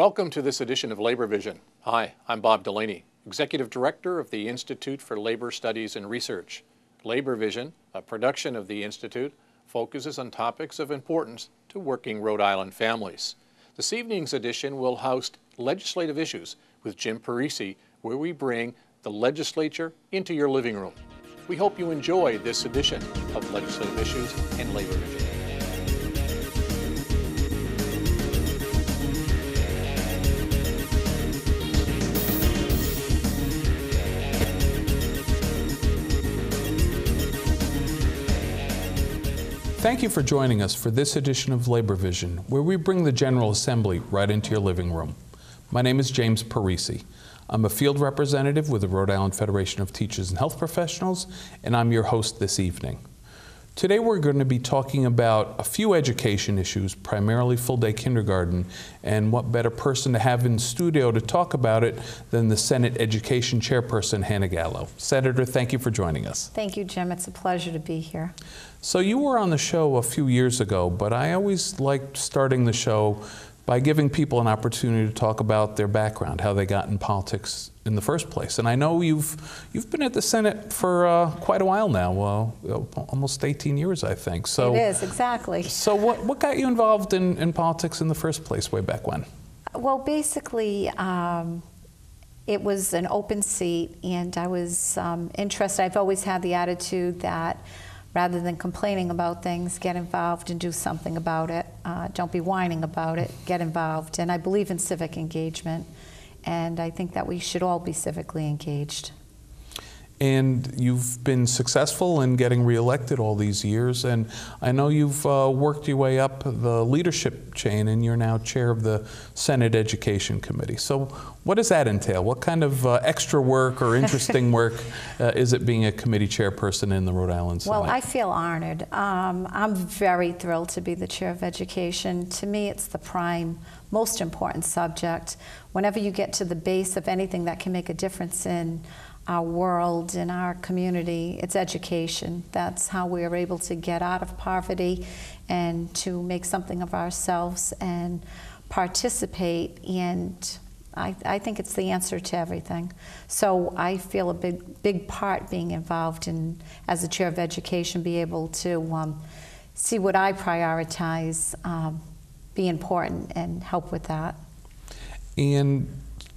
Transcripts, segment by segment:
Welcome to this edition of Labor Vision. Hi, I'm Bob Delaney, Executive Director of the Institute for Labor Studies and Research. Labor Vision, a production of the Institute, focuses on topics of importance to working Rhode Island families. This evening's edition will host legislative issues with Jim Parisi, where we bring the legislature into your living room. We hope you enjoy this edition of Legislative Issues and Labor Vision. Thank you for joining us for this edition of Labor Vision, where we bring the General Assembly right into your living room. My name is James Parisi. I'm a field representative with the Rhode Island Federation of Teachers and Health Professionals, and I'm your host this evening. Today we're going to be talking about a few education issues, primarily full day kindergarten, and what better person to have in studio to talk about it than the Senate Education Chairperson, Hanna Gallo. Senator, thank you for joining us. Thank you, Jim. It's a pleasure to be here. So you were on the show a few years ago, but I always liked starting the show by giving people an opportunity to talk about their background, how they got in politics in the first place. And I know you've you've been at the Senate for uh, quite a while now, uh, almost 18 years, I think. So it is exactly. So what what got you involved in, in politics in the first place, way back when? Well, basically. Um, it was an open seat, and I was um, interested. I've always had the attitude that rather than complaining about things, get involved and do something about it. Uh, don't be whining about it, get involved. And I believe in civic engagement, and I think that we should all be civically engaged. And you've been successful in getting reelected all these years. And I know you've uh, worked your way up the leadership chain, and you're now chair of the Senate Education Committee. So, what does that entail? What kind of uh, extra work or interesting work uh, is it being a committee chairperson in the Rhode Island Senate? Well, I feel honored. Um, I'm very thrilled to be the chair of education. To me, it's the prime, most important subject. Whenever you get to the base of anything that can make a difference in our world, in our community, it's education. That's how we are able to get out of poverty and to make something of ourselves and participate. And I, I think it's the answer to everything. So I feel a big, big part being involved in, as the chair of education, be able to um, see what I prioritize, um, be important, and help with that. And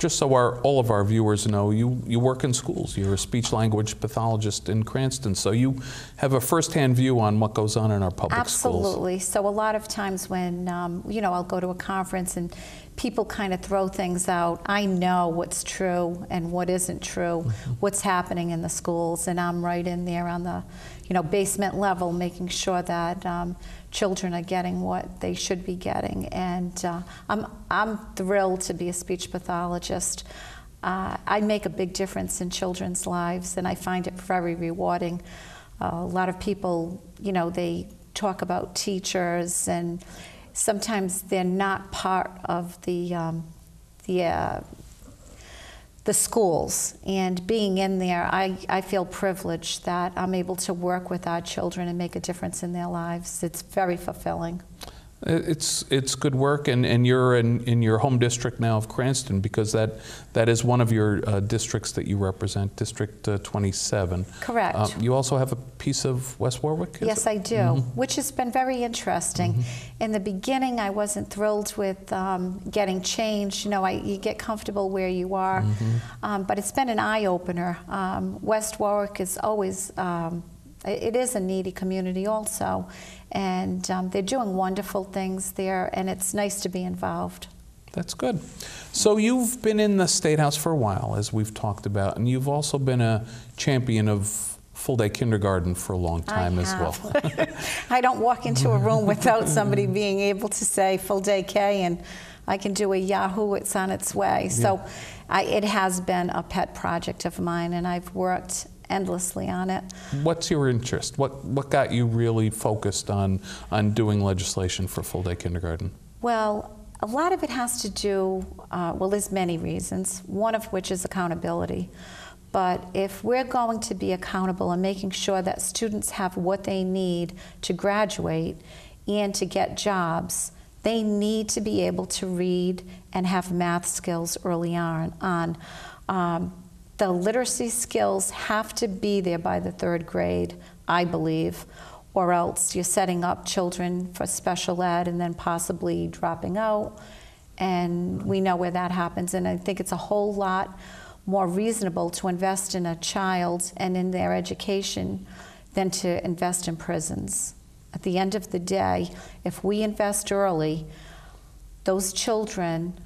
just so our, all of our viewers know, you, you work in schools. You're a speech language pathologist in Cranston, so you have a firsthand view on what goes on in our public Absolutely. schools. Absolutely. So a lot of times when, um, you know, I'll go to a conference and people kind of throw things out, I know what's true and what isn't true, mm-hmm. what's happening in the schools, and I'm right in there on the, you know, basement level, making sure that um, children are getting what they should be getting. And uh, I'm, I'm thrilled to be a speech pathologist. Uh, I make a big difference in children's lives, and I find it very rewarding. Uh, a lot of people, you know, they talk about teachers, and sometimes they're not part of the um, the uh, the schools and being in there, I, I feel privileged that I'm able to work with our children and make a difference in their lives. It's very fulfilling. It's it's good work, and, and you're in, in your home district now of Cranston because that that is one of your uh, districts that you represent, District uh, 27. Correct. Uh, you also have a piece of West Warwick. yes, it? I do, mm-hmm. which has been very interesting. Mm-hmm. In the beginning, I wasn't thrilled with um, getting changed. You know, I, you get comfortable where you are, mm-hmm. um, but it's been an eye opener. Um, West Warwick is always um, it is a needy community also, and um, they're doing wonderful things there, and it's nice to be involved. That's good. So you've been in the State House for a while, as we've talked about, and you've also been a champion of full day kindergarten for a long time as well. I don't walk into a room without somebody being able to say full day K, and I can do a Yahoo, it's on its way. So I, it has been a pet project of mine, and I've worked endlessly on it. What's your interest? What, what got you really focused on, on doing legislation for full day kindergarten? Well, a lot of it has to do, uh, well, there's many reasons, one of which is accountability. But if we're going to be accountable and making sure that students have what they need to graduate and to get jobs, They need to be able to read and have math skills early on. on. Um, the literacy skills have to be there by the third grade, I believe, or else you're setting up children for special ed and then possibly dropping out. And we know where that happens. And I think it's a whole lot more reasonable to invest in a child and in their education than to invest in prisons. At the end of the day, if we invest early, those children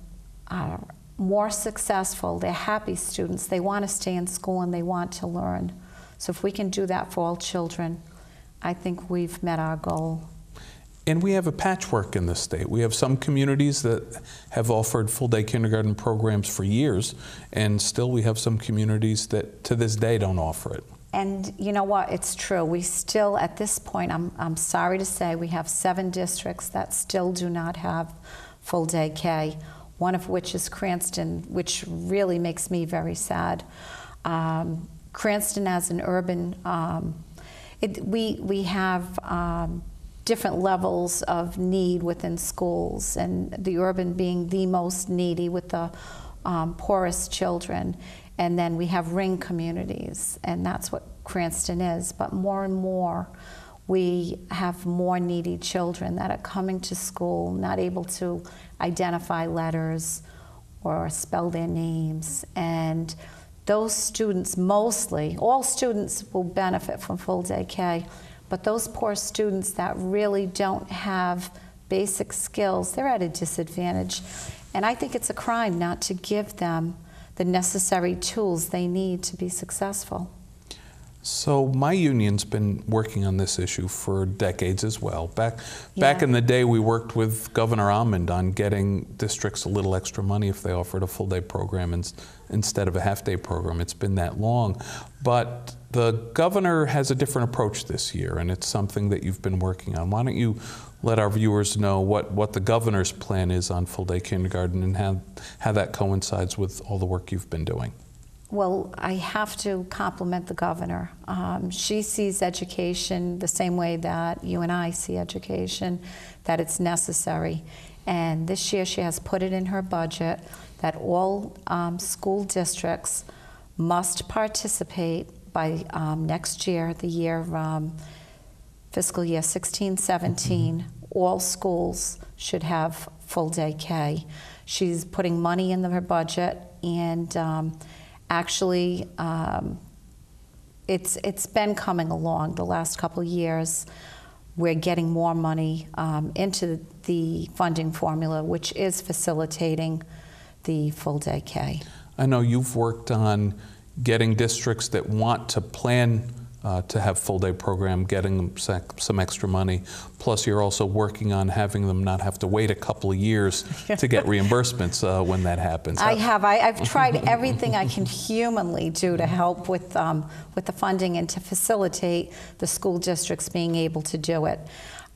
are more successful. They're happy students. They want to stay in school and they want to learn. So if we can do that for all children, I think we've met our goal. And we have a patchwork in the state. We have some communities that have offered full day kindergarten programs for years, and still we have some communities that to this day don't offer it. And you know what? It's true. We still, at this point, I'm, I'm sorry to say, we have seven districts that still do not have full day K, one of which is Cranston, which really makes me very sad. Um, Cranston, as an urban, um, it, we, we have um, different levels of need within schools, and the urban being the most needy with the um, poorest children. And then we have ring communities, and that's what Cranston is. But more and more, we have more needy children that are coming to school, not able to identify letters or spell their names. And those students mostly, all students will benefit from full day K, but those poor students that really don't have basic skills, they're at a disadvantage. And I think it's a crime not to give them the necessary tools they need to be successful. So my union's been working on this issue for decades as well. Back back in the day, we worked with Governor Almond on getting districts a little extra money if they offered a full day program ins- instead of a half day program. It's been that long, but the governor has a different approach this year, and it's something that you've been working on. Why don't you let our viewers know what, what the governor's plan is on full day kindergarten and how, how that coincides with all the work you've been doing? Well, I have to compliment the governor. Um, she sees education the same way that you and I see education, that it's necessary. And this year she has put it in her budget that all um, school districts must participate by um, next year, the year um, fiscal year 16 17, all schools should have full day K. She's putting money in her budget, and um, actually, um, it's, it's been coming along the last couple of years. We're getting more money um, into the funding formula, which is facilitating the full day K. I know you've worked on getting districts that want to plan uh, to have full day program, getting them sec- some extra money. Plus, you're also working on having them not have to wait a couple of years to get reimbursements uh, when that happens. I have. I, I've tried everything I can humanly do to help with, um, with the funding and to facilitate the school districts being able to do it.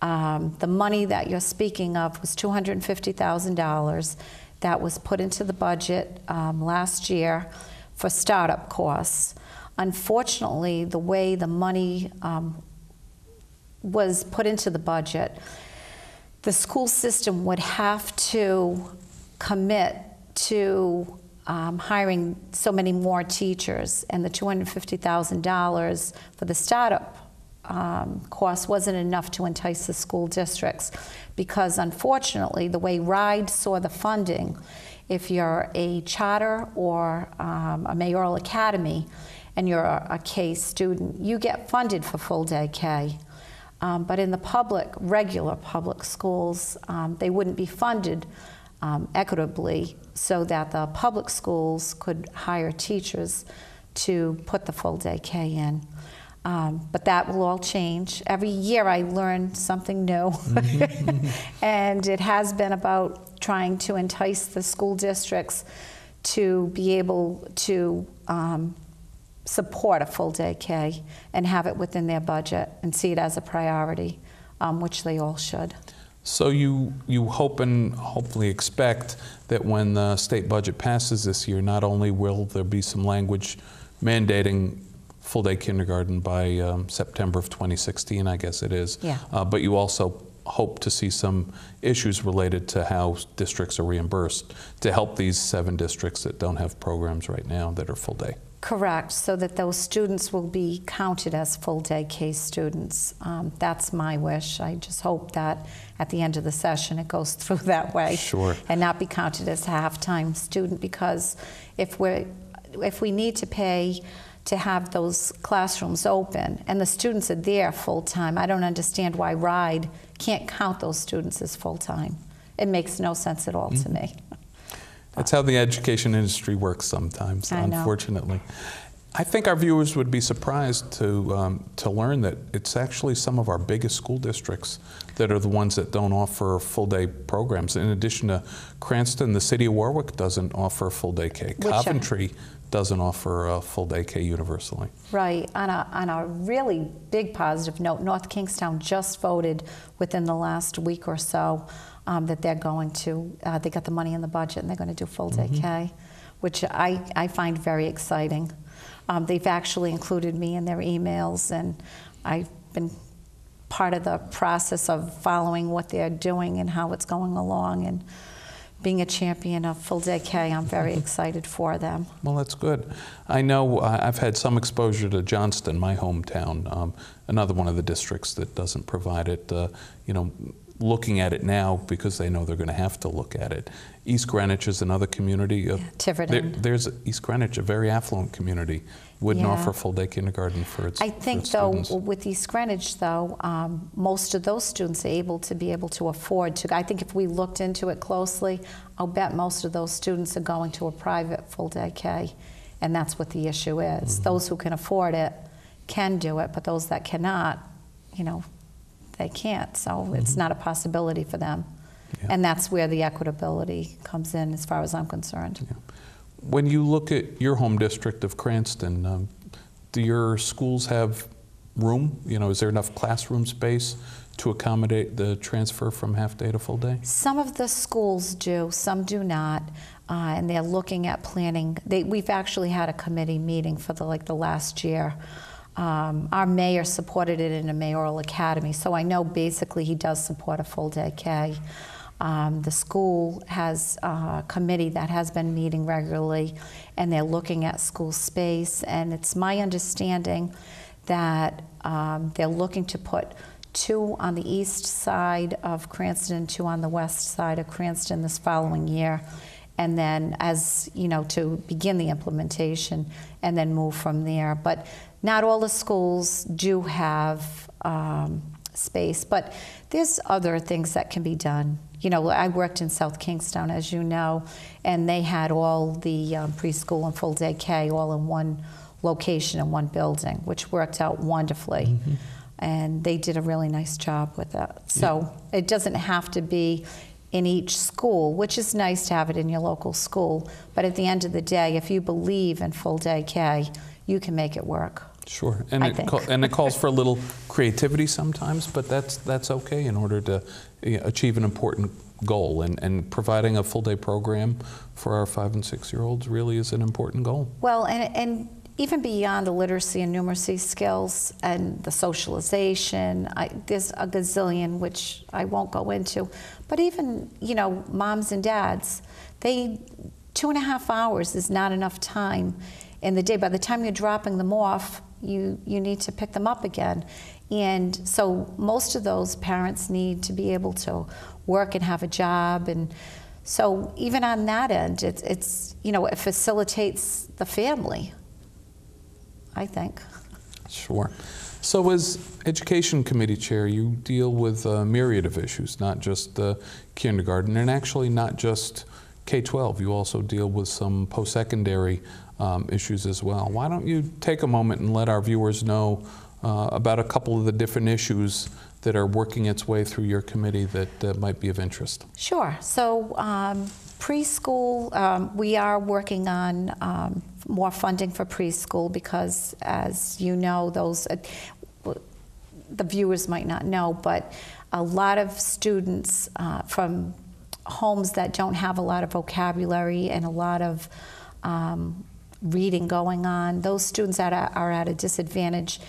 Um, the money that you're speaking of was $250,000 that was put into the budget um, last year for startup costs. Unfortunately, the way the money um, was put into the budget, the school system would have to commit to um, hiring so many more teachers, and the $250,000 for the startup um, cost wasn't enough to entice the school districts. Because, unfortunately, the way RIDE saw the funding, if you're a charter or um, a mayoral academy and you're a, K student, you get funded for full day K. Um, but in the public, regular public schools, um, they wouldn't be funded um, equitably so that the public schools could hire teachers to put the full day K in. Um, but that will all change. Every year I learn something new. and it has been about trying to entice the school districts to be able to um, support a full day K and have it within their budget and see it as a priority, um, which they all should. So you you hope and hopefully expect that when the state budget passes this year, not only will there be some language mandating full day kindergarten by um, September of 2016, I guess it is, Yeah. uh, but you also hope to see some issues related to how districts are reimbursed to help these seven districts that don't have programs right now that are full day. Correct, so that those students will be counted as full-day case students. Um, That's my wish. I just hope that at the end of the session, it goes through that way. Sure. And not be counted as a half-time student, because if we're, if we need to pay to have those classrooms open, and the students are there full-time, I don't understand why RIDE can't count those students as full-time. It makes no sense at all to Mm-hmm. me. That's how the education industry works sometimes, I know. unfortunately. I think our viewers would be surprised to, um, to learn that it's actually some of our biggest school districts that are the ones that don't offer full day programs. In addition to Cranston, the city of Warwick doesn't offer full day K. Which, uh, Coventry doesn't offer a full day K universally. Right. On a, on a really big positive note, North Kingstown just voted within the last week or so um, that they're going to, uh, they got the money in the budget and they're going to do full day K, which I, I find very exciting. Um, they've actually included me in their emails, and I've been part of the process of following what they're doing and how it's going along. And being a champion of full day K, I'm very excited for them. Well, that's good. I know uh, I've had some exposure to Johnston, my hometown, um, another one of the districts that doesn't provide it. Uh, you know, looking at it now because they know they're going to have to look at it. East Greenwich is another community. Tiverton. there- there's East Greenwich, a very affluent community, wouldn't Yeah. offer full day kindergarten for its. I think, its though, students. with East Greenwich, though, um, most of those students are able to be able to afford to. I think if we looked into it closely, I'll bet most of those students are going to a private full-day K, and that's what the issue is. Mm-hmm. Those who can afford it can do it, but those that cannot, you know, they can't. So it's not a possibility for them. Mm-hmm. Yeah. And that's where the equitability comes in, as far as I'm concerned. When you look at your home district of Cranston, um, do your schools have room? You know, is there enough classroom space to accommodate the transfer from half day to full day? Some of the schools do, some do not, uh, and they're looking at planning. They, we've actually had a committee meeting for the like the last year. Um, our mayor supported it in a mayoral academy, so I know basically he does support a full day K. Um, the school has a committee that has been meeting regularly, and they're looking at school space. And it's my understanding that um, they're looking to put two on the east side of Cranston and two on the west side of Cranston this following year. And then, as you know, to begin the implementation and then move from there. But not all the schools do have um, space, but there's other things that can be done. You know, I worked in South Kingstown, as you know, and they had all the um, preschool and full day K all in one location in one building, which worked out wonderfully. And they did a really nice job with that. So it doesn't have to be in each school, which is nice to have it in your local school. But at the end of the day, if you believe in full day K, you can make it work. Sure, and I it ca- and it calls for a little creativity sometimes, but that's that's okay in order to you know, achieve an important goal. And and providing a full day program for our five and six year olds really is an important goal. Well, and, and even beyond the literacy and numeracy skills and the socialization, I, there's a gazillion which I won't go into. But even, you know, moms and dads, they, two and a half hours is not enough time in the day. By the time you're dropping them off, you, you need to pick them up again. And so most of those parents need to be able to work and have a job. And so even on that end, it's, it's you know, it facilitates the family, I think. Sure. So, as Education Committee Chair, you deal with a myriad of issues, not just uh, kindergarten, and actually not just K 12. You also deal with some post secondary um, issues as well. Why don't you take a moment and let our viewers know uh, about a couple of the different issues that are working its way through your committee that uh, might be of interest? Sure. So um, preschool, um, we are working on um, more funding for preschool because, as you know, those uh, the viewers might not know, but a lot of students uh, from homes that don't have a lot of vocabulary and a lot of um, reading going on, those students that are, are at a disadvantage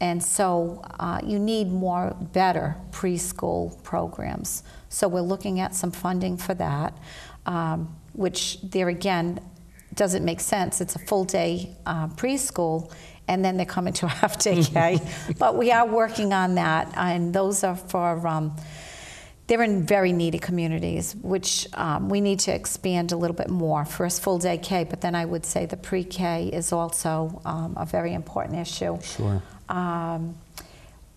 And so uh, you need more, better preschool programs. So we're looking at some funding for that, um, which there again doesn't make sense. It's a full day uh, preschool, and then they're coming to a half day K. but we are working on that, and those are for. Um, they're in very needy communities, which um, we need to expand a little bit more. First, full day K, but then I would say the pre K is also um, a very important issue. Sure. Um,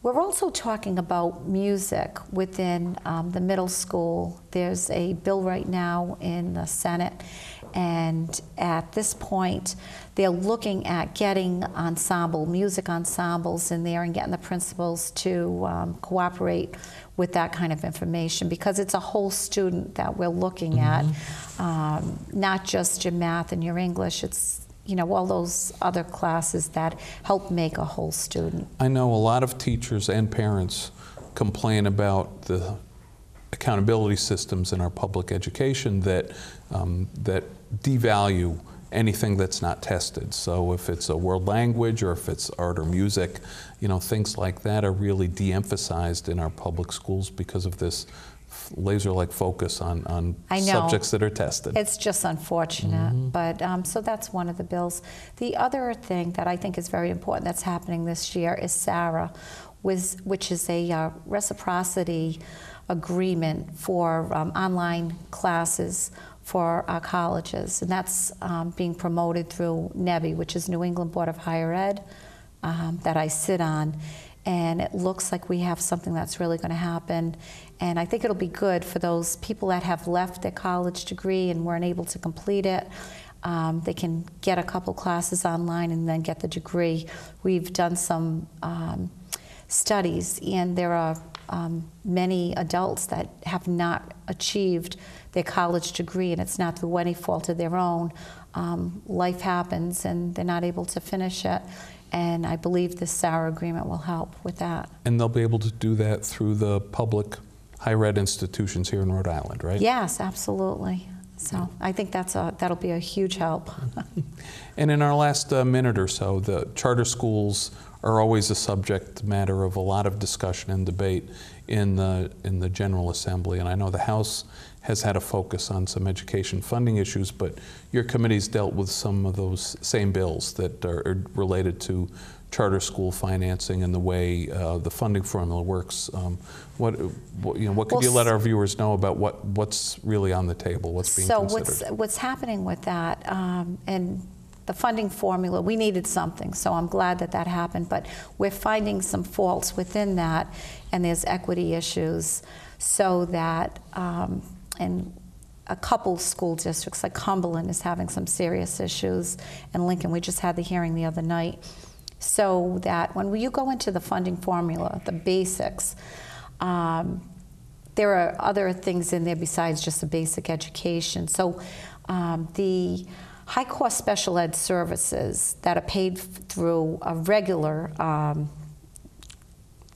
we're also talking about music within um, the middle school. There's a bill right now in the Senate, and at this point, they're looking at getting ensemble, music ensembles in there and getting the principals to um, cooperate with that kind of information because it's a whole student that we're looking at, um, not just your math and your English. It's you know all those other classes that help make a whole student. I know a lot of teachers and parents complain about the accountability systems in our public education that um, that devalue anything that's not tested. So if it's a world language or if it's art or music, you know, things like that are really de-emphasized in our public schools because of this laser-like focus on, on subjects that are tested. It's just unfortunate, but um, so that's one of the bills. The other thing that I think is very important that's happening this year is SARA, with, which is a uh, reciprocity agreement for um, online classes for our colleges, and that's um, being promoted through NEBHE, which is New England Board of Higher Ed, um, that I sit on. And it looks like we have something that's really going to happen. And I think it'll be good for those people that have left their college degree and weren't able to complete it. Um, they can get a couple classes online and then get the degree. We've done some um, studies, and there are um, many adults that have not achieved their college degree, and it's not through any fault of their own. Um, life happens, and they're not able to finish it. And I believe this SARA agreement will help with that. and they'll be able to do that through the public higher ed institutions here in Rhode Island, right? Yes, absolutely. So I think that's a, that'll be a huge help. And in our last uh, minute or so, the charter schools are always a subject matter of a lot of discussion and debate in the in the General Assembly. And I know the House has had a focus on some education funding issues, but your committee's dealt with some of those same bills that are, are related to charter school financing and the way uh, the funding formula works. Um, what, what you know, what could Well, you let our viewers know about what what's really on the table? What's being so considered? what's what's happening with that um, and the funding formula? We needed something, so I'm glad that that happened. But we're finding some faults within that, and there's equity issues, so that um, and a couple school districts like Cumberland is having some serious issues, and Lincoln. We just had the hearing the other night. So that when you go into the funding formula, the basics, um, there are other things in there besides just the basic education. So um, the high cost special ed services that are paid through a regular um,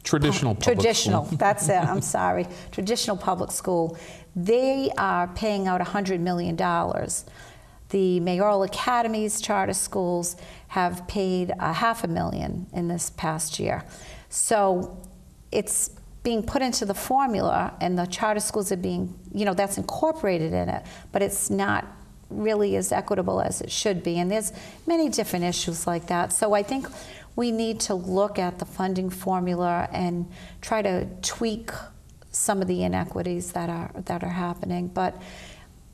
traditional public school. traditional that's it i'm sorry traditional public school they are paying out $100 million the mayoral academies charter schools have paid a half a million in this past year. So it's being put into the formula and the charter schools are being you know that's incorporated in it but it's not really as equitable as it should be. And there's many different issues like that. So i think we need to look at the funding formula and try to tweak some of the inequities that are that are happening. But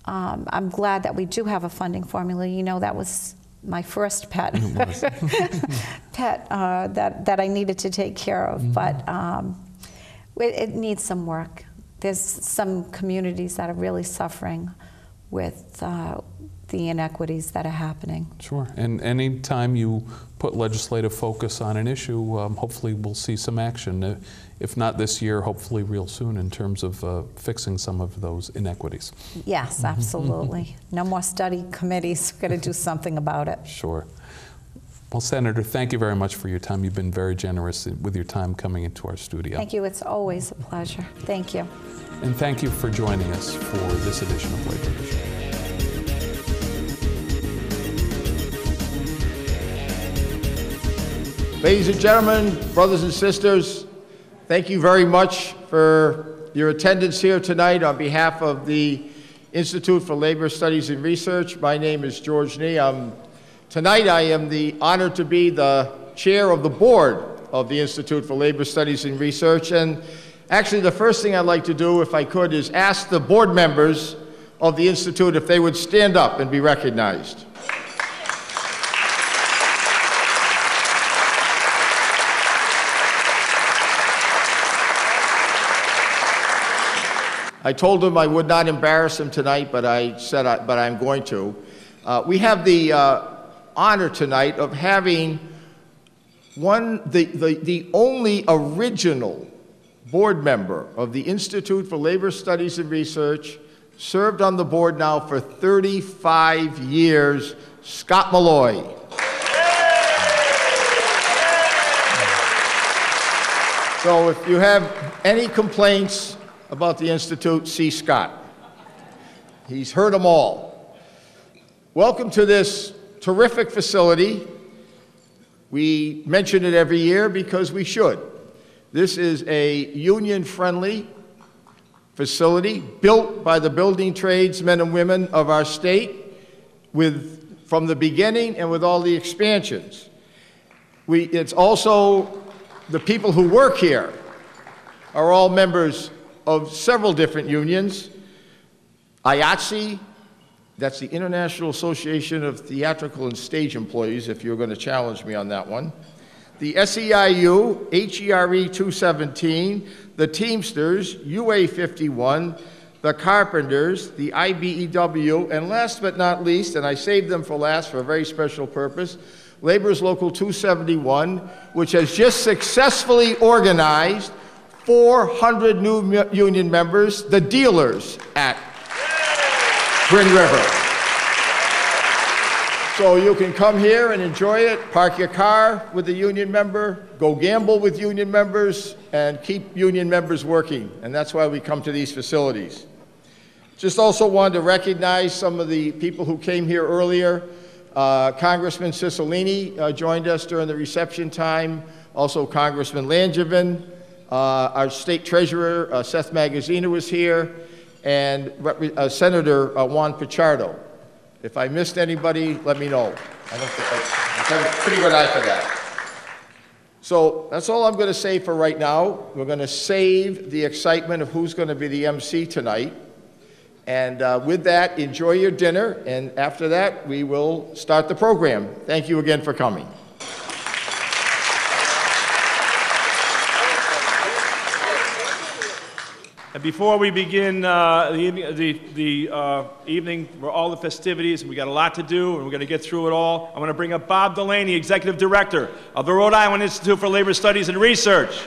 um, I'm glad that we do have a funding formula. You know, that was my first pet pet uh, that that I needed to take care of. But um, it, it needs some work. There's some communities that are really suffering with uh, the inequities that are happening. Sure. And anytime you put legislative focus on an issue, um, hopefully we'll see some action. If not this year, hopefully real soon in terms of uh, fixing some of those inequities. Yes, absolutely. no more study committees. We're going to do something about it. Sure. Well, Senator, thank you very much for your time. You've been very generous with your time coming into our studio. Thank you. It's always a pleasure. Thank you. And thank you for joining us for this edition of Labor Vision. Ladies and gentlemen, brothers and sisters, thank you very much for your attendance here tonight on behalf of the Institute for Labor Studies and Research. My name is George Nee. I'm, tonight I am the honored to be the chair of the board of the Institute for Labor Studies and Research. And actually, the first thing I'd like to do, if I could, is ask the board members of the Institute if they would stand up and be recognized. I told him I would not embarrass him tonight, but I said, I, but I'm going to. Uh, we have the uh, honor tonight of having one, the, the, the only original board member of the Institute for Labor Studies and Research, served on the board now for 35 years, Scott Molloy. So if you have any complaints, about the Institute, C. Scott. He's heard them all. Welcome to this terrific facility. We mention it every year because we should. This is a union friendly facility built by the building tradesmen and women of our state with, from the beginning and with all the expansions. We, it's also the people who work here are all members of several different unions. IATSE, that's the International Association of Theatrical and Stage Employees, if you're going to challenge me on that one. The SEIU, HERE 217, the Teamsters, UA 51, the Carpenters, the IBEW, and last but not least, and I saved them for last for a very special purpose, Labor's Local 271, which has just successfully organized 400 new union members, the dealers at Twin River. So you can come here and enjoy it, park your car with a union member, go gamble with union members, and keep union members working. And that's why we come to these facilities. Just also wanted to recognize some of the people who came here earlier. Uh, Congressman Cicilline uh, joined us during the reception time, also Congressman Langevin, our state treasurer, uh, Seth Magaziner, was here, and uh, Senator uh, Juan Pichardo. If I missed anybody, let me know. I don't think I, have a pretty good eye for that. So that's all I'm going to say for right now. We're going to save the excitement of who's going to be the MC tonight. And uh, with that, enjoy your dinner. And after that, we will start the program. Thank you again for coming. And before we begin uh, the, the, the uh, evening, where all the festivities, and we got a lot to do, and we're going to get through it all, I'm going to bring up Bob Delaney, Executive Director of the Rhode Island Institute for Labor Studies and Research.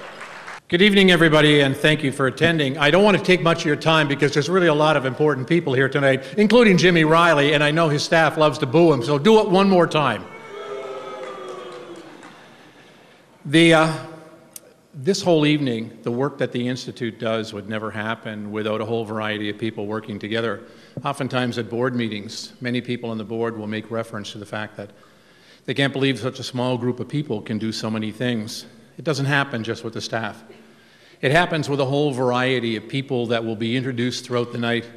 Good evening, everybody, and thank you for attending. I don't want to take much of your time because there's really a lot of important people here tonight, including Jimmy Riley, and I know his staff loves to boo him, so do it one more time. The uh, this whole evening, the work that the Institute does would never happen without a whole variety of people working together. Oftentimes at board meetings, many people on the board will make reference to the fact that they can't believe such a small group of people can do so many things. It doesn't happen just with the staff. It happens with a whole variety of people that will be introduced throughout the night.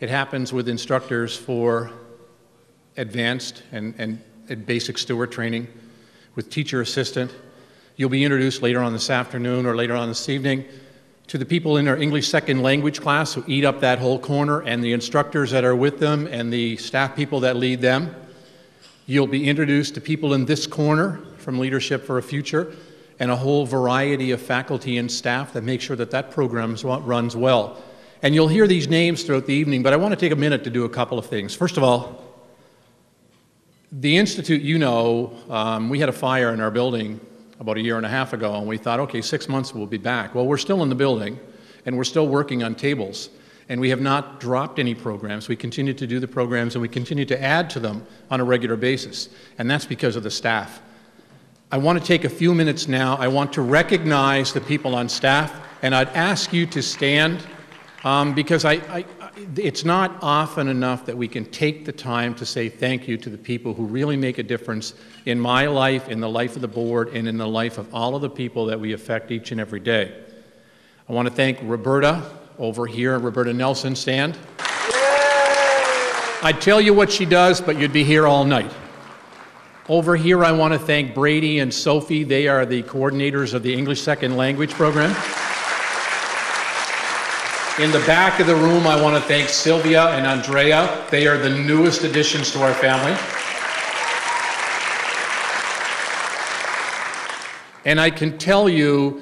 It happens with instructors for advanced and, and, and basic steward training, with teacher assistant, You'll be introduced later on this afternoon or later on this evening to the people in our English second language class who eat up that whole corner and the instructors that are with them and the staff people that lead them. You'll be introduced to people in this corner from Leadership for a Future and a whole variety of faculty and staff that make sure that that program runs well. And you'll hear these names throughout the evening, but I want to take a minute to do a couple of things. First of all, the Institute, you know, um, we had a fire in our building about a year and a half ago, and we thought, okay, six months we'll be back. Well, we're still in the building, and we're still working on tables, and we have not dropped any programs. We continue to do the programs, and we continue to add to them on a regular basis, and that's because of the staff. I want to take a few minutes now. I want to recognize the people on staff, and I'd ask you to stand um, because I, I, it's not often enough that we can take the time to say thank you to the people who really make a difference in my life, in the life of the board, and in the life of all of the people that we affect each and every day. I want to thank Roberta over here, Roberta Nelson, stand. I'd tell you what she does, but you'd be here all night. Over here, I want to thank Brady and Sophie. They are the coordinators of the English Second Language program. In the back of the room, I want to thank Sylvia and Andrea. They are the newest additions to our family. And I can tell you,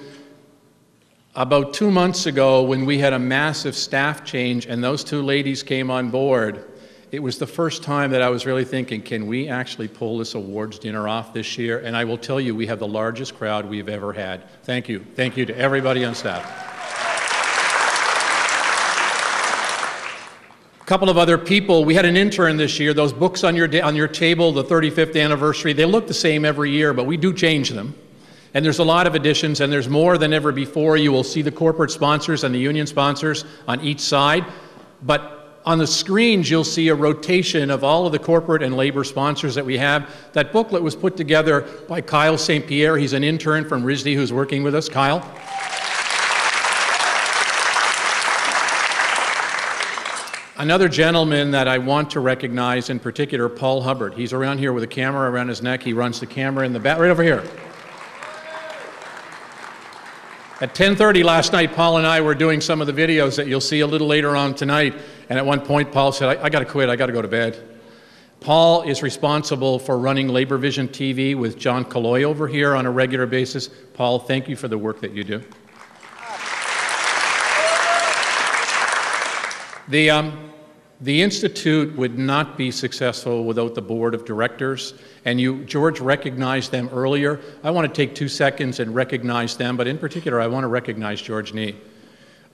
about two months ago, when we had a massive staff change and those two ladies came on board, it was the first time that I was really thinking, can we actually pull this awards dinner off this year? And I will tell you, we have the largest crowd we've ever had. Thank you. Thank you to everybody on staff. Couple of other people. We had an intern this year. Those books on your, on your table, the 35th anniversary, they look the same every year, but we do change them. And there's a lot of additions, and there's more than ever before. You will see the corporate sponsors and the union sponsors on each side. But on the screens, you'll see a rotation of all of the corporate and labor sponsors that we have. That booklet was put together by Kyle St. Pierre. He's an intern from RISD who's working with us. Kyle? Another gentleman that I want to recognize in particular, Paul Hubbard. He's around here with a camera around his neck. He runs the camera in the back, right over here. At 10:30 last night, Paul and I were doing some of the videos that you'll see a little later on tonight. And at one point, Paul said, I, I got to quit. I got to go to bed. Paul is responsible for running Labor Vision TV with John Calloy over here on a regular basis. Paul, thank you for the work that you do. The, um, the Institute would not be successful without the board of directors, and you, George, recognized them earlier. I want to take two seconds and recognize them, but in particular, I want to recognize George Nee.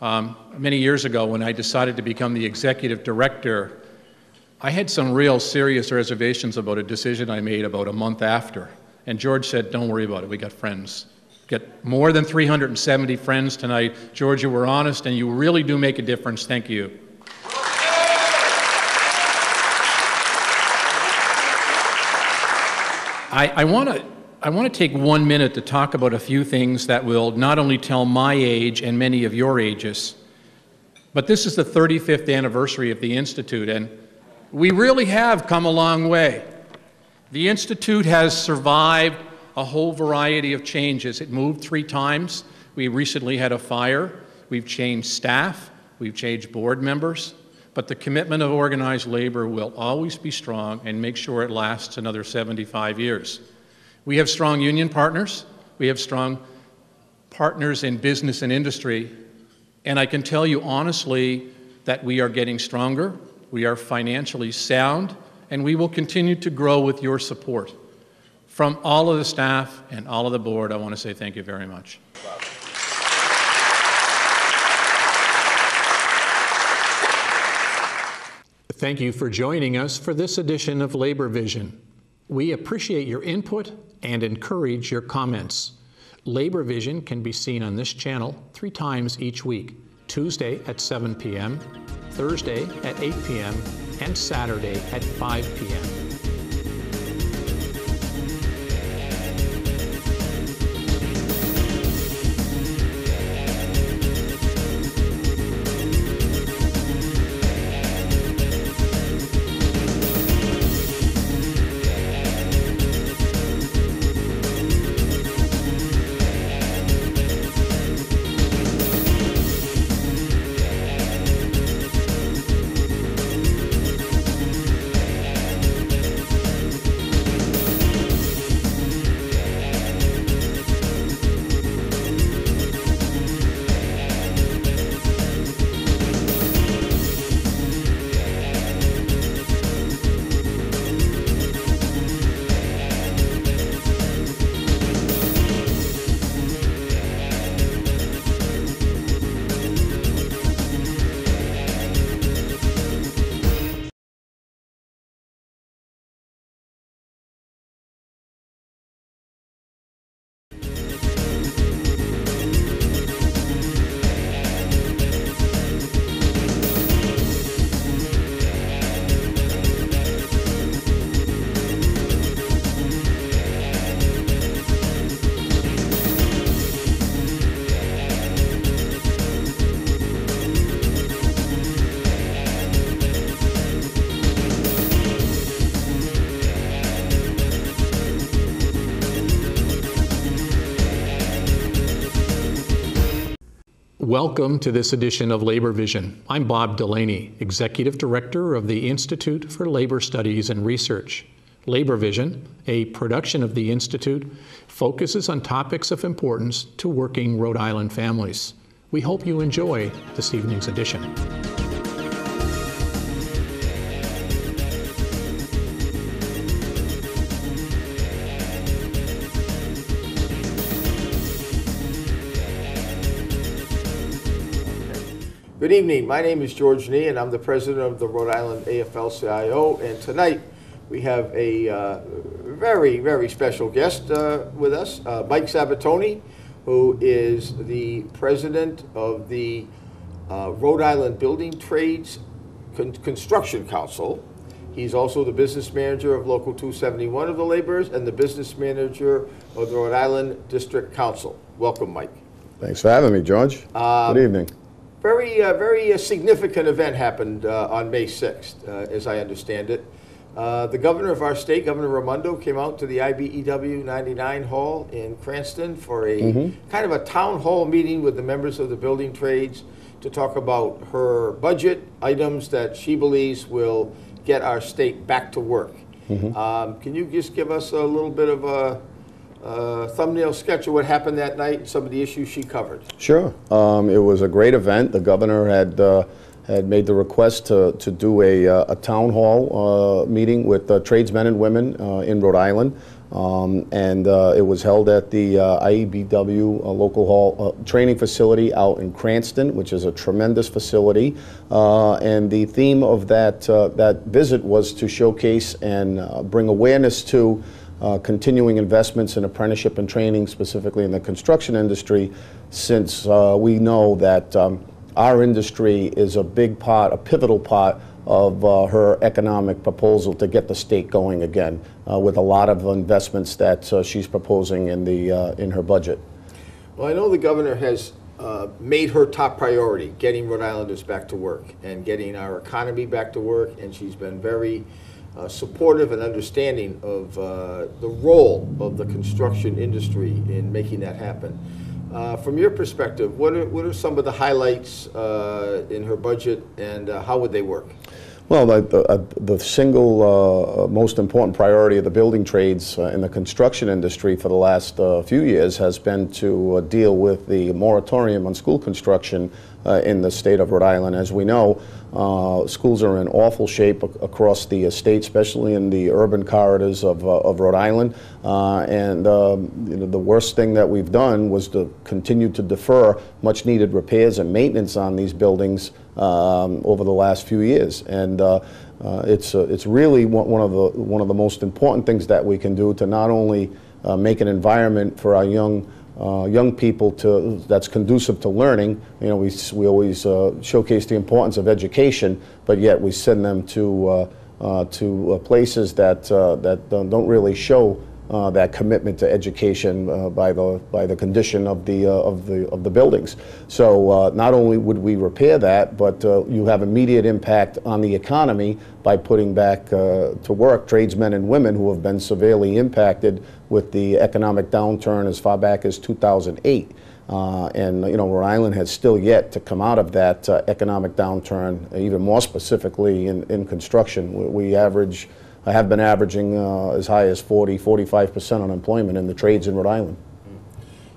Um, many years ago, when I decided to become the executive director, I had some real serious reservations about a decision I made about a month after. And George said, Don't worry about it, we got friends. Get more than 370 friends tonight. George, you were honest and you really do make a difference. Thank you. I, I want to I want to take one minute to talk about a few things that will not only tell my age and many of your ages, but this is the 35th anniversary of the Institute, and we really have come a long way. The Institute has survived a whole variety of changes. It moved three times. We recently had a fire. We've changed staff. We've changed board members. But the commitment of organized labor will always be strong and make sure it lasts another 75 years. We have strong union partners. We have strong partners in business and industry. And I can tell you honestly that we are getting stronger, we are financially sound, and we will continue to grow with your support. From all of the staff and all of the board, I want to say thank you very much. Thank you for joining us for this edition of Labor Vision. We appreciate your input and encourage your comments. Labor Vision can be seen on this channel three times each week Tuesday at 7 p.m., Thursday at 8 p.m., and Saturday at 5 p.m. Welcome to this edition of Labor Vision. I'm Bob Delaney, Executive Director of the Institute for Labor Studies and Research. Labor Vision, a production of the Institute, focuses on topics of importance to working Rhode Island families. We hope you enjoy this evening's edition. Good evening. My name is George Nee, and I'm the president of the Rhode Island AFL-CIO. And tonight we have a uh, very, very special guest uh, with us, uh, Mike Sabitoni, who is the president of the uh, Rhode Island Building Trades Con- Construction Council. He's also the business manager of Local 271 of the laborers and the business manager of the Rhode Island District Council. Welcome, Mike. Thanks for having me, George. Good evening. Very, uh, very uh, significant event happened uh, on May 6th, uh, as I understand it. Uh, the governor of our state, Governor Raimondo, came out to the IBEW 99 Hall in Cranston for a kind of a town hall meeting with the members of the building trades to talk about her budget items that she believes will get our state back to work. Um, can you just give us a little bit of a, a thumbnail sketch of what happened that night and some of the issues she covered? Sure. Um, it was a great event. The governor had uh, had made the request to, to do a, uh, a town hall uh, meeting with uh, tradesmen and women uh, in Rhode Island. Um, and uh, it was held at the uh, IEBW uh, local hall uh, training facility out in Cranston, which is a tremendous facility. Uh, and the theme of that, uh, that visit was to showcase and uh, bring awareness to uh, continuing investments in apprenticeship and training, specifically in the construction industry, since uh, we know that um, our industry is a big part, a pivotal part of uh, her economic proposal to get the state going again, uh, with a lot of investments that uh, she's proposing in the uh, in her budget. Well, I know the governor has made her top priority, getting Rhode Islanders back to work and getting our economy back to work, and she's been very uh, supportive and understanding of uh, the role of the construction industry in making that happen. Uh, From your perspective, what are, what are some of the highlights uh, in her budget, and uh, how would they work? Well, the, the, uh, the single most important priority of the building trades in the construction industry for the last few years has been to deal with the moratorium on school construction in the state of Rhode Island. As we know, uh, schools are in awful shape ac- across the uh, state, especially in the urban corridors of, uh, of Rhode Island. Uh, and um, you know, the worst thing that we've done was to continue to defer much needed repairs and maintenance on these buildings um, over the last few years. And uh, uh, it's, uh, it's really one one of, the, one of the most important things that we can do to not only uh, make an environment for our young, uh, young people to, that's conducive to learning. You know, we, we always uh, showcase the importance of education, but yet we send them to, uh, uh, to uh, places that, uh, that don't don't really show uh, that commitment to education uh, by the by the condition of the uh, of the of the buildings. So uh, not only would we repair that, but uh, you have immediate impact on the economy by putting back uh, to work tradesmen and women who have been severely impacted with the economic downturn as far back as 2008. Uh, and you know, Rhode Island has still yet to come out of that uh, economic downturn. Even more specifically in, in construction, we, we average I have been averaging uh, as high as 40, 45% unemployment in the trades in Rhode Island.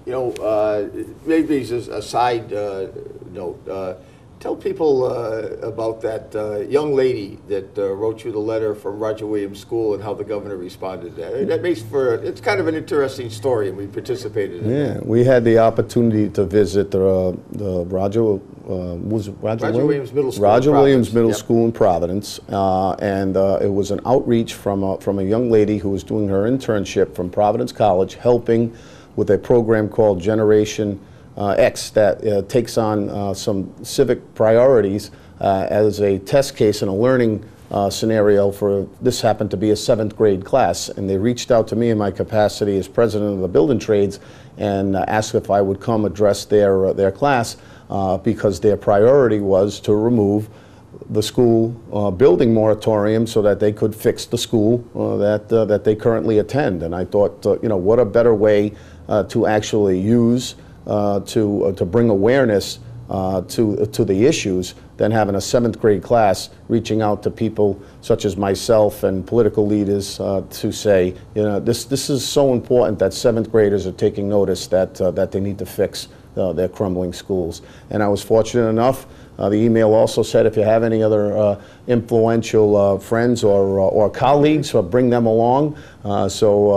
You know, uh, maybe as a side uh, note, uh, tell people uh, about that uh, young lady that uh, wrote you the letter from Roger Williams School and how the governor responded to that. That makes for, it's kind of an interesting story, and we participated in Yeah, that. we had the opportunity to visit the, uh, the Roger, uh, was Roger, Roger Williams Middle School in Roger Williams Providence, Middle yep. School in Providence, uh, and uh, it was an outreach from a, from a young lady who was doing her internship from Providence College, helping with a program called Generation X that uh, takes on uh, some civic priorities uh, as a test case and a learning uh, scenario for this happened to be a seventh grade class, and they reached out to me in my capacity as president of the building trades and uh, asked if I would come address their uh, their class uh, because their priority was to remove the school uh, building moratorium so that they could fix the school uh, that uh, that they currently attend. And I thought, uh, you know, what a better way uh, to actually use uh, to uh, to bring awareness uh, to, to the issues than having a seventh grade class reaching out to people such as myself and political leaders uh, to say, you know, this, this is so important that seventh graders are taking notice that, uh, that they need to fix uh, their crumbling schools. And I was fortunate enough. Uh, the email also said if you have any other uh, influential uh, friends or, or colleagues, bring them along. So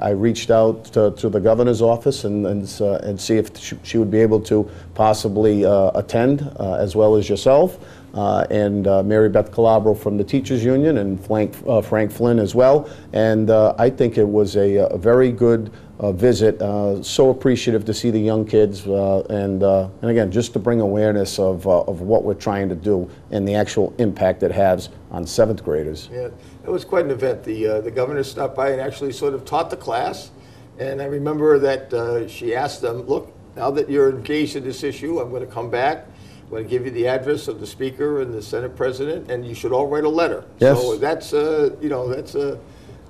I reached out to, to the governor's office and, and, and see if sh- she would be able to possibly attend as well as yourself. Uh, and uh, Maribeth Calabro from the Teachers Union and Frank, uh, Frank Flynn as well. And I think it was a, a very good uh, visit. Uh, so appreciative to see the young kids, uh, and uh, and again, just to bring awareness of uh, of what we're trying to do and the actual impact it has on seventh graders. Yeah, it was quite an event. The, uh, the governor stopped by and actually sort of taught the class. And I remember that uh, she asked them, look, now that you're engaged in this issue, I'm going to come back. I'm going to give you the address of the speaker and the Senate president, and you should all write a letter. Yes. So that's, uh, you know, that's, uh,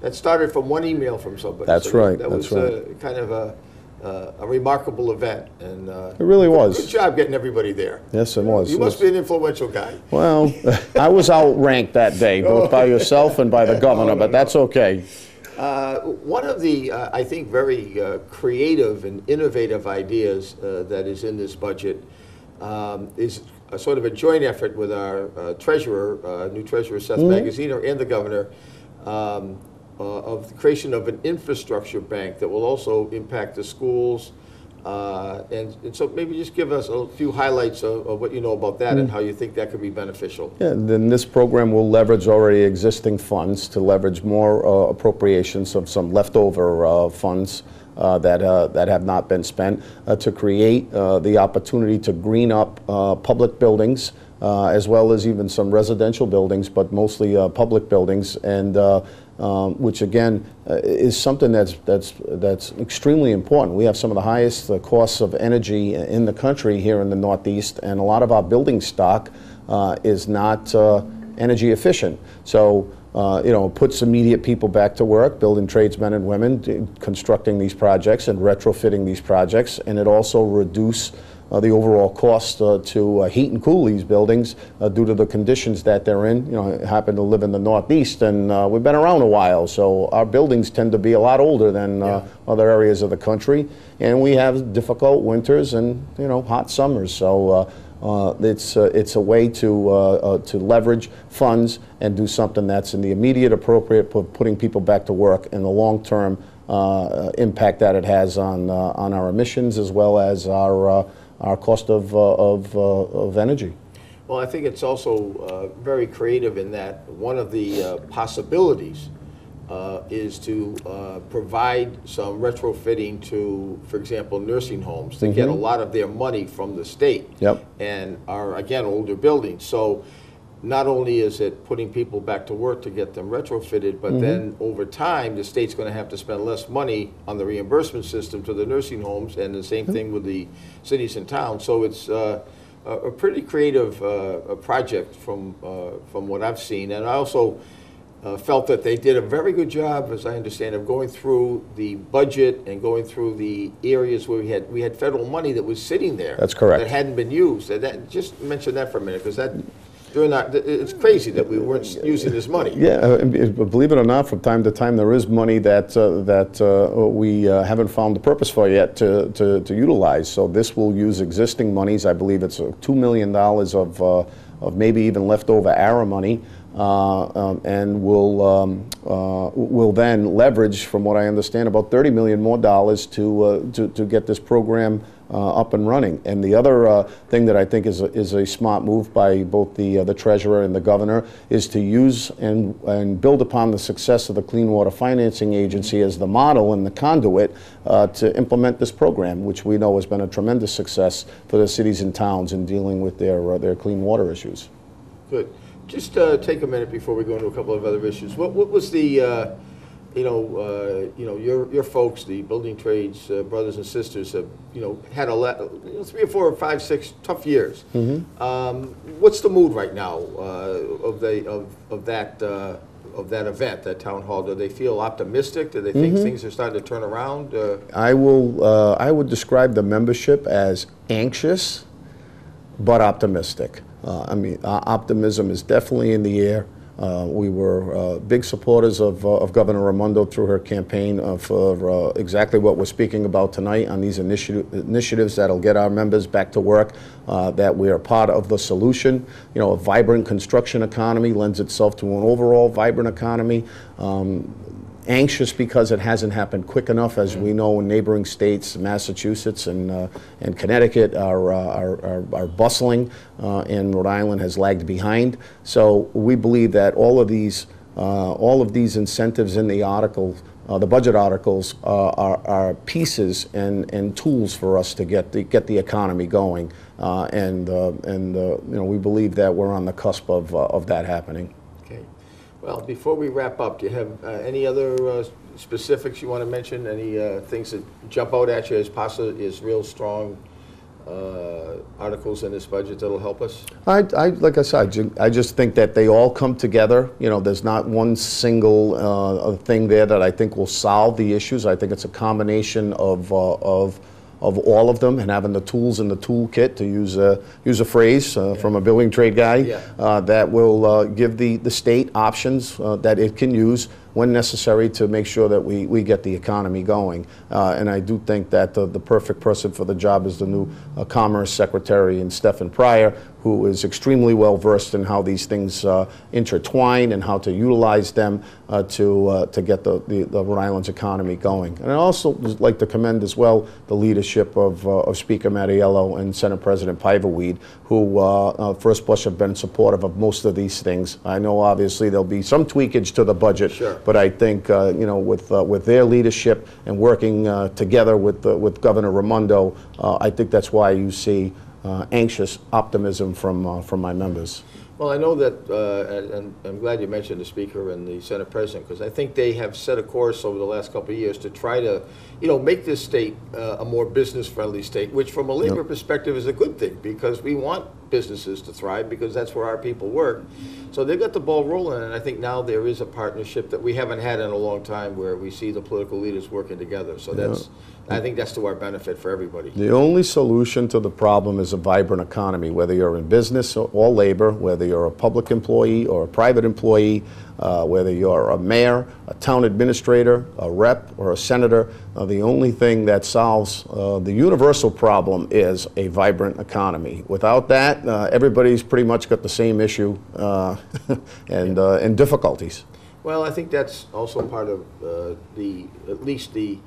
that started from one email from somebody. That's So right, That that's was uh, kind of a, uh, a remarkable event. And uh, It really was. Good job getting everybody there. Yes, it was. You must be an influential guy. Well, I was outranked that day, both by yourself and by the governor, but that's okay. Uh, One of the, uh, I think, very uh, creative and innovative ideas uh, that is in this budget um, is a sort of a joint effort with our uh, treasurer, uh, new treasurer Seth Magaziner, and the governor, um, uh, of the creation of an infrastructure bank that will also impact the schools. Uh, And and so maybe just give us a few highlights of of what you know about that and how you think that could be beneficial. Yeah, then this program will leverage already existing funds to leverage more uh, appropriations of some leftover uh, funds uh, that, uh, that have not been spent, uh, to create uh, the opportunity to green up uh, public buildings, uh, as well as even some residential buildings, but mostly uh, public buildings, and uh, um, which again uh, is something that's, that's, that's extremely important. We have some of the highest uh, costs of energy in the country here in the Northeast, and a lot of our building stock uh, is not uh, energy efficient. So, uh, you know, it puts immediate people back to work, building tradesmen and women, constructing these projects and retrofitting these projects, and it also reduce uh, the overall cost uh, to uh, heat and cool these buildings uh, due to the conditions that they're in. You know, I happen to live in the Northeast, and uh, we've been around a while, so our buildings tend to be a lot older than uh, other areas of the country, and we have difficult winters and you know hot summers. So. Uh, uh, it's, uh, it's a way to, uh, uh, to leverage funds and do something that's in the immediate appropriate, pu- putting people back to work, and the long-term uh, impact that it has on, uh, on our emissions as well as our, uh, our cost of, uh, of, uh, of energy. Well, I think it's also uh, very creative in that one of the uh, possibilities uh, is to uh, provide some retrofitting to, for example, nursing homes to get a lot of their money from the state. Yep. And are, again, older buildings. So not only is it putting people back to work to get them retrofitted, but then over time, the state's going to have to spend less money on the reimbursement system to the nursing homes, and the same thing with the cities and towns. So it's uh, a pretty creative uh, a project from, uh, from what I've seen. And I also uh, felt that they did a very good job, as I understand, of going through the budget and going through the areas where we had, we had federal money that was sitting there. That's correct. That hadn't been used. And that, just mention that for a minute, because that, during that, it's crazy that we weren't using this money. Yeah, uh, be- believe it or not, from time to time, there is money that, uh, that uh, we uh, haven't found the purpose for yet to, to, to utilize. So this will use existing monies. I believe it's uh, $2 million of, uh, of maybe even leftover ARRA money. uh, um, and will, um, uh, will then leverage, from what I understand, about 30 million more dollars to, uh, to, to get this program uh, up and running. And the other uh, thing that I think is a, is a smart move by both the, uh, the treasurer and the governor is to use and, and build upon the success of the Clean Water Financing Agency as the model and the conduit uh, to implement this program, which we know has been a tremendous success for the cities and towns in dealing with their, uh, their clean water issues. Good. Just uh, take a minute before we go into a couple of other issues. What, what was the, uh, you know, uh, you know, your, your folks, the building trades uh, brothers and sisters, have, you know, had a le- you know, three or four or five, six tough years. Um, what's the mood right now uh, of the of, of that uh, of that event, that town hall? Do they feel optimistic? Do they think things are starting to turn around? Uh, I will, uh, I would describe the membership as anxious, but optimistic. Uh, I mean, optimism is definitely in the air. Uh, we were uh, big supporters of, uh, of Governor Raimondo through her campaign for exactly what we're speaking about tonight on these initiative, initiatives that'll get our members back to work, that we are part of the solution. You know, a vibrant construction economy lends itself to an overall vibrant economy. Um, anxious because it hasn't happened quick enough. As we know, in neighboring states, Massachusetts and, uh, and Connecticut are, uh, are, are, are bustling, uh, and Rhode Island has lagged behind. So we believe that all of these, uh, all of these incentives in the article, uh, the budget articles, uh, are, are pieces and, and tools for us to get the, get the economy going. And and you know, we believe that we're on the cusp of, of that happening. Well, before we wrap up, do you have uh, any other uh, specifics you want to mention? Any uh, things that jump out at you as possible, as real strong uh, articles in this budget that'll help us? I, I, like I said, I I just think that they all come together. You know, there's not one single uh, thing there that I think will solve the issues. I think it's a combination of, uh, of, of all of them and having the tools in the toolkit, to use a, use a phrase uh, from a building trade guy, Yeah. uh, that will uh, give the, the state options uh, that it can use when necessary to make sure that we, we get the economy going. Uh, and I do think that the, the perfect person for the job is the new uh, Commerce Secretary and Stefan Pryor, who is extremely well versed in how these things uh, intertwine and how to utilize them uh, to, uh, to get the, the, the Rhode Island's economy going. And I also like to commend as well the leadership of, uh, of Speaker Mattiello and Senate President Paiva Weed, who uh, uh, first blush have been supportive of most of these things. I know obviously there'll be some tweakage to the budget, Sure. but I think uh, you know with uh, with their leadership and working uh, together with with Governor Raimondo, uh, I think that's why you see anxious optimism from uh, from my members. Well, I know that, uh, and I'm glad you mentioned the Speaker and the Senate President, because I think they have set a course over the last couple of years to try to, you know, make this state uh, a more business-friendly state, which from a labor perspective is a good thing, because we want businesses to thrive, because that's where our people work. So they've got the ball rolling, and I think now there is a partnership that we haven't had in a long time, where we see the political leaders working together. So that's, I think that's to our benefit for everybody. The only solution to the problem is a vibrant economy, whether you're in business or, or labor, whether you're a public employee or a private employee, uh, whether you're a mayor, a town administrator, a rep, or a senator. Uh, the only thing that solves uh, the universal problem is a vibrant economy. Without that, uh, everybody's pretty much got the same issue uh, and, uh, and difficulties. Well, I think that's also part of uh, the, at least the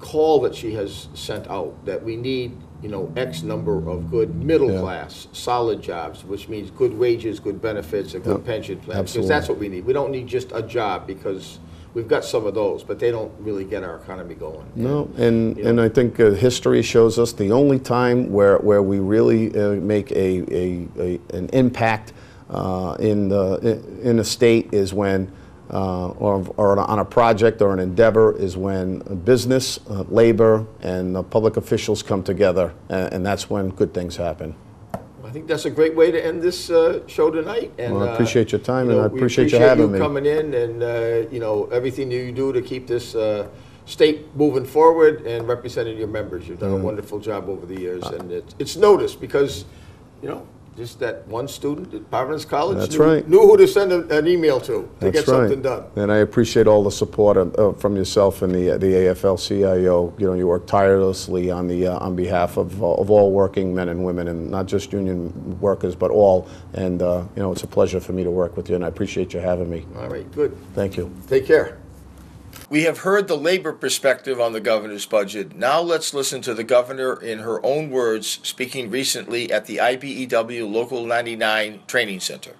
call that she has sent out, that we need, you know, X number of good middle Yeah. class, solid jobs, which means good wages, good benefits, a good Yeah, pension plan. Because absolutely. that's what we need. We don't need just a job, because we've got some of those, but they don't really get our economy going. No, and, and. I think uh, history shows us the only time where, where we really uh, make a, a, a, an impact uh, in, the, in a state is when, uh, or, or on a project or an endeavor, is when business, uh, labor, and uh, public officials come together, and, and that's when good things happen. I think that's a great way to end this uh, show tonight. And Well, I uh, appreciate your time, you and I we appreciate you having me. coming in, and uh, you know everything you do to keep this uh, state moving forward and representing your members. You've done Mm-hmm. a wonderful job over the years, and it's, it's noticed because you know just that one student at Providence College That's knew, right. knew who to send a, an email to to That's get right. something done. And I appreciate all the support of, uh, from yourself and the, the AFL-CIO. You know, you work tirelessly on, the, uh, on behalf of, uh, of all working men and women, and not just union workers, but all. And, uh, you know, it's a pleasure for me to work with you, and I appreciate you having me. All right, good. Thank you. Take care. We have heard the labor perspective on the governor's budget. Now let's listen to the governor in her own words, speaking recently at the IBEW Local 99 Training Center.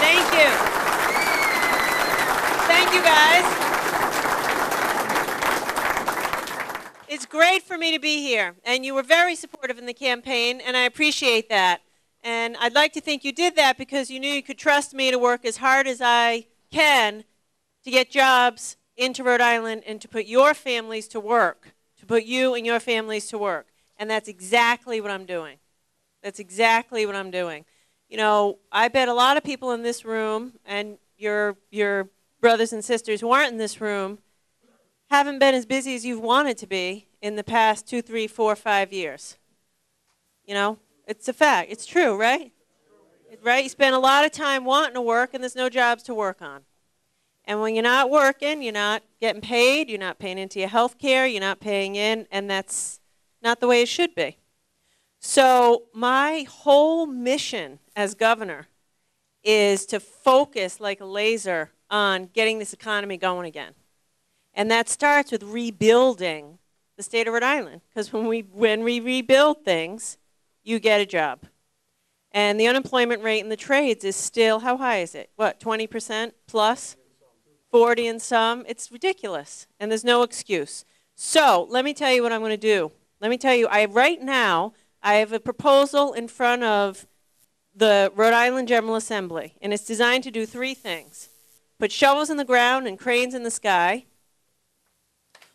Thank you. Thank you, guys. It's great for me to be here, and you were very supportive in the campaign, and I appreciate that. And I'd like to think you did that because you knew you could trust me to work as hard as I can to get jobs into Rhode Island and to put your families to work, to put you and your families to work. And that's exactly what I'm doing. That's exactly what I'm doing. You know, I bet a lot of people in this room and your your brothers and sisters who aren't in this room haven't been as busy as you've wanted to be in the past two, three, four, five years. You know, it's a fact. It's true, right? Right? You spend a lot of time wanting to work, and there's no jobs to work on. And when you're not working, you're not getting paid, you're not paying into your health care, you're not paying in, and that's not the way it should be. So, my whole mission as governor is to focus like a laser on getting this economy going again. And that starts with rebuilding the state of Rhode Island. Because when we, when we rebuild things, you get a job. And the unemployment rate in the trades is still, how high is it? What, 20% plus? 40 and some? It's ridiculous. And there's no excuse. So let me tell you what I'm going to do. Let me tell you, I right now, I have a proposal in front of the Rhode Island General Assembly, and it's designed to do three things. Put shovels in the ground and cranes in the sky,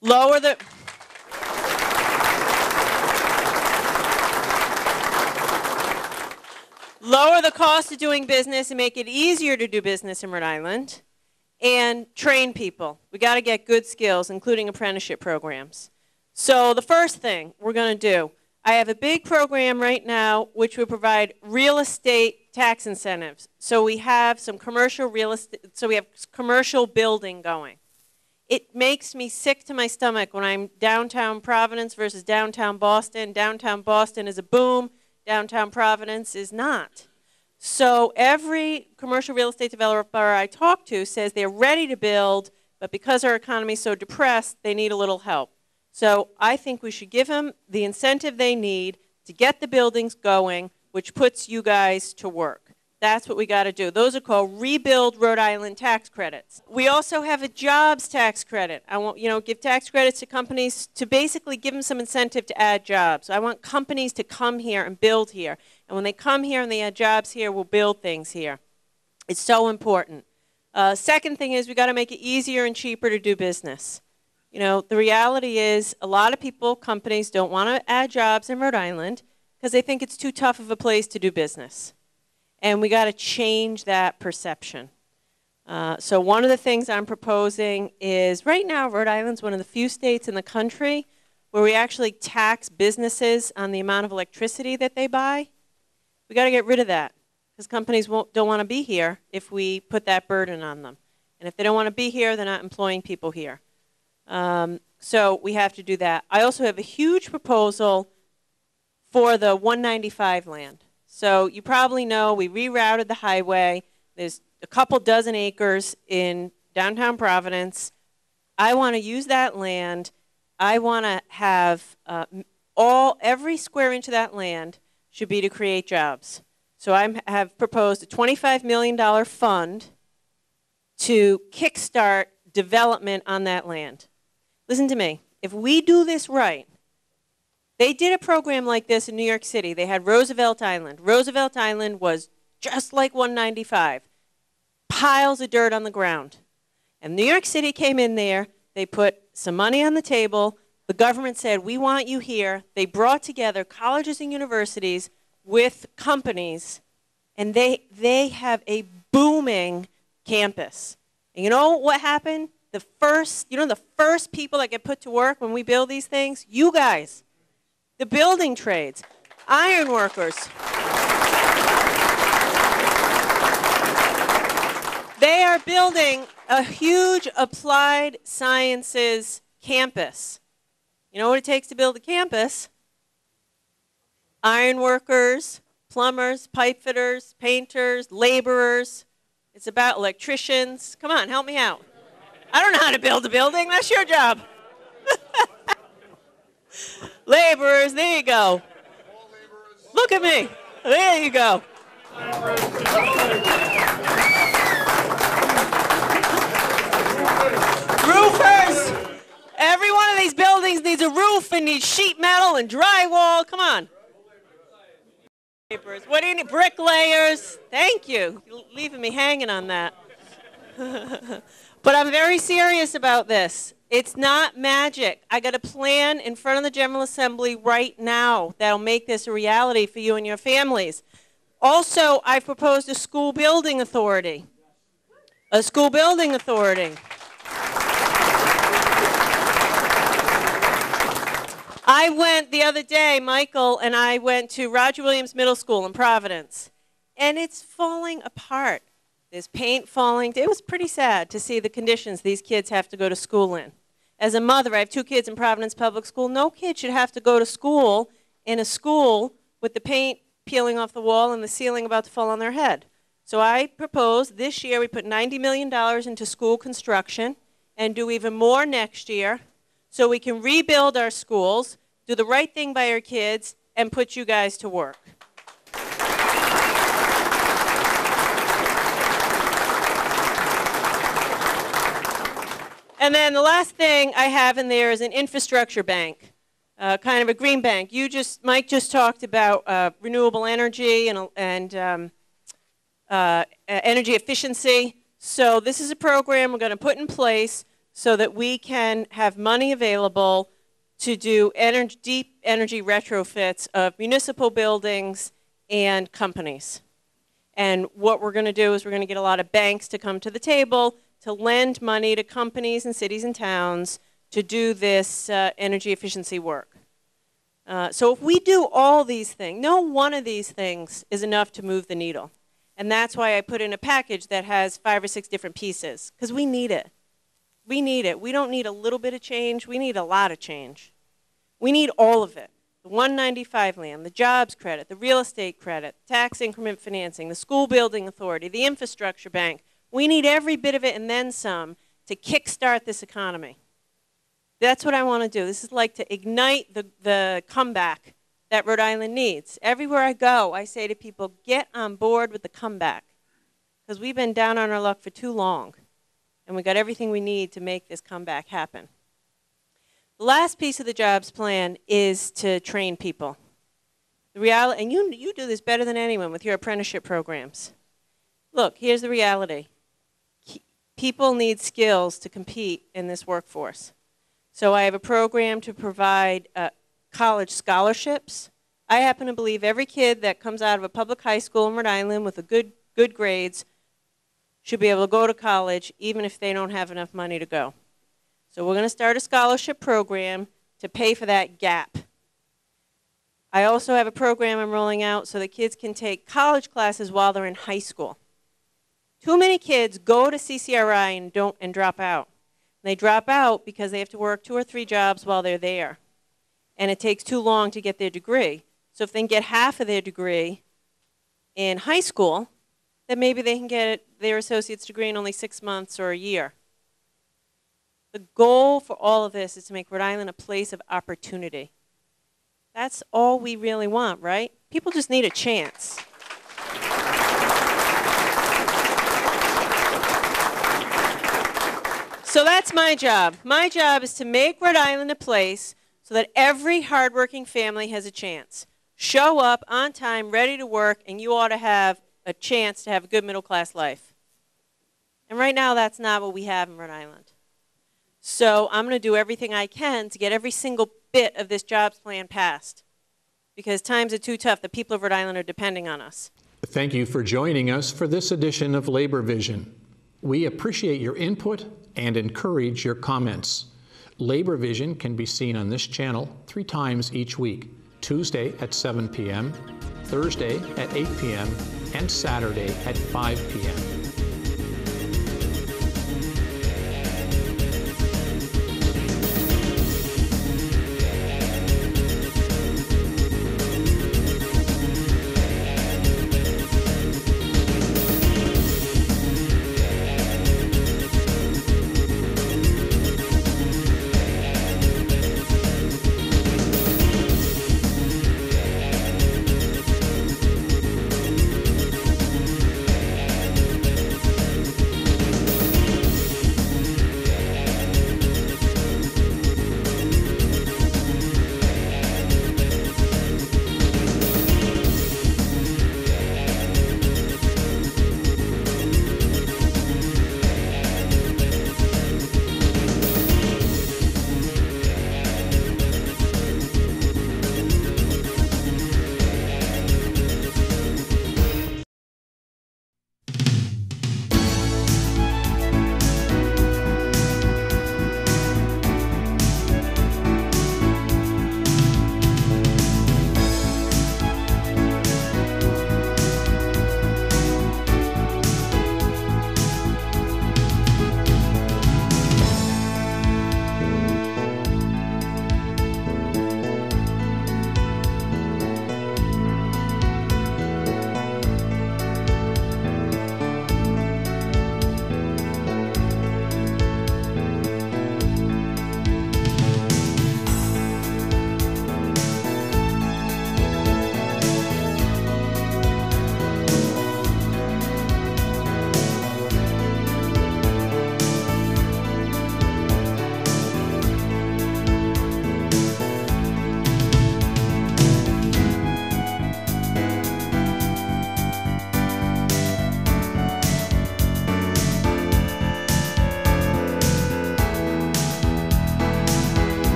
lower the... lower the cost of doing business and make it easier to do business in Rhode Island, and train people. We got to get good skills, including apprenticeship programs. So the first thing we're going to do, I have a big program right now which will provide real estate tax incentives. So we have some commercial real estate, so we have commercial building going. It makes me sick to my stomach when I'm downtown Providence versus downtown Boston. Downtown Boston is a boom, downtown Providence is not. So every commercial real estate developer I talk to says they're ready to build, but because our economy is so depressed, they need a little help. So I think we should give them the incentive they need to get the buildings going, which puts you guys to work. That's what we got to do. Those are called Rebuild Rhode Island tax credits. We also have a jobs tax credit. I want, you know, give tax credits to companies to basically give them some incentive to add jobs. I want companies to come here and build here. And when they come here and they add jobs here, we'll build things here. It's so important. Uh, second thing is we got to make it easier and cheaper to do business. You know, the reality is a lot of people, companies don't want to add jobs in Rhode Island because they think it's too tough of a place to do business. And we got to change that perception. Uh, so one of the things I'm proposing is right now Rhode Island's one of the few states in the country where we actually tax businesses on the amount of electricity that they buy. We got to get rid of that because companies don't want to be here if we put that burden on them. And if they don't want to be here, they're not employing people here. Um, so we have to do that. I also have a huge proposal for the 195 land. So you probably know we rerouted the highway. There's a couple dozen acres in downtown Providence. I want to use that land. I want to have uh, all every square inch of that land should be to create jobs. So I have proposed a $25 million fund to kickstart development on that land. Listen to me. If we do this right, they did a program like this in New York City. They had Roosevelt Island. Roosevelt Island was just like 195 piles of dirt on the ground. And New York City came in there. They put some money on the table. The government said, We want you here. They brought together colleges and universities with companies, and they, they have a booming campus. And you know what happened? the first, you know, the first people that get put to work when we build these things? You guys, the building trades, iron workers. They are building a huge applied sciences campus. You know what it takes to build a campus? Iron workers, plumbers, pipe fitters, painters, laborers. It's about electricians. Come on, help me out. I don't know how to build a building. That's your job. Laborers, there you go. Look at me. There you go. Roofers! Every one of these buildings needs a roof and needs sheet metal and drywall. Come on. What do you need? Bricklayers. Thank you. You're leaving me hanging on that. But I'm very serious about this. It's not magic. I got a plan in front of the General Assembly right now that'll make this a reality for you and your families. Also, I've proposed a school building authority. A school building authority. I went the other day, Michael and I went to Roger Williams Middle School in Providence, and it's falling apart. There's paint falling. It was pretty sad to see the conditions these kids have to go to school in. As a mother, I have two kids in Providence Public School. No kid should have to go to school in a school with the paint peeling off the wall and the ceiling about to fall on their head. So I propose this year we put $90 million into school construction and do even more next year so we can rebuild our schools, do the right thing by our kids, and put you guys to work. And then the last thing I have in there is an infrastructure bank, uh, kind of a green bank. You just, Mike just talked about uh, renewable energy and, and um, uh, energy efficiency. So this is a program we're going to put in place so that we can have money available to do energy, deep energy retrofits of municipal buildings and companies. And what we're going to do is we're going to get a lot of banks to come to the table to lend money to companies and cities and towns to do this uh, energy efficiency work. Uh, so if we do all these things, no one of these things is enough to move the needle. And that's why I put in a package that has five or six different pieces, because we need it. We need it. We don't need a little bit of change, we need a lot of change. We need all of it. The 195 land, the jobs credit, the real estate credit, tax increment financing, the school building authority, the infrastructure bank, we need every bit of it and then some to kickstart this economy. That's what I want to do. This is like to ignite the, the comeback that Rhode Island needs. Everywhere I go, I say to people, get on board with the comeback. Because we've been down on our luck for too long. And we got everything we need to make this comeback happen. The last piece of the jobs plan is to train people. The reality, and you, you do this better than anyone with your apprenticeship programs. Look, here's the reality people need skills to compete in this workforce. So I have a program to provide uh, college scholarships. I happen to believe every kid that comes out of a public high school in Rhode Island with a good, good grades should be able to go to college even if they don't have enough money to go. So we're going to start a scholarship program to pay for that gap. I also have a program I'm rolling out so that kids can take college classes while they're in high school. Too many kids go to CCRI and don't and drop out. They drop out because they have to work two or three jobs while they're there. And it takes too long to get their degree. So if they can get half of their degree in high school, then maybe they can get their associate's degree in only six months or a year. The goal for all of this is to make Rhode Island a place of opportunity. That's all we really want, right? People just need a chance. So that's my job. My job is to make Rhode Island a place so that every hardworking family has a chance. Show up on time, ready to work, and you ought to have a chance to have a good middle class life. And right now, that's not what we have in Rhode Island. So I'm going to do everything I can to get every single bit of this jobs plan passed because times are too tough. The people of Rhode Island are depending on us. Thank you for joining us for this edition of Labor Vision. We appreciate your input and encourage your comments. Labor Vision can be seen on this channel three times each week Tuesday at 7 p.m., Thursday at 8 p.m., and Saturday at 5 p.m.